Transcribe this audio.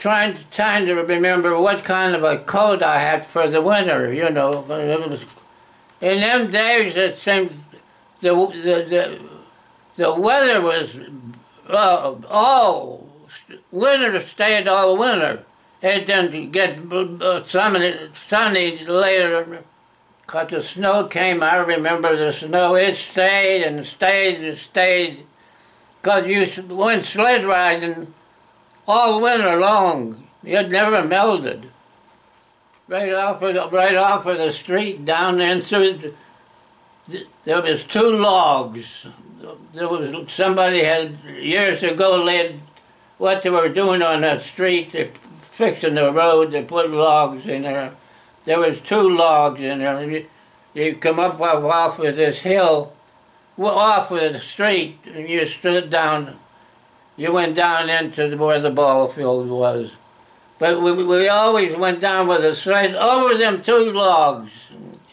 trying to trying to remember what kind of a coat I had for the winter. You know, was in them days. It seemed the the the, the weather was uh, all winter stayed all winter. It didn't get sunny, sunny later. Cause the snow came, I remember the snow. It stayed and stayed and stayed. Cause you went sled riding all winter long. It never melted. Right off of the, right off of the street down in through. The, there was two logs. There was somebody had years ago laid what they were doing on that street. They fixing the road. They put logs in there. There was two logs in there. You, you come up off of this hill, off of the street, and you stood down you went down into where the ball field was. But we, we always went down with a sled over them two logs.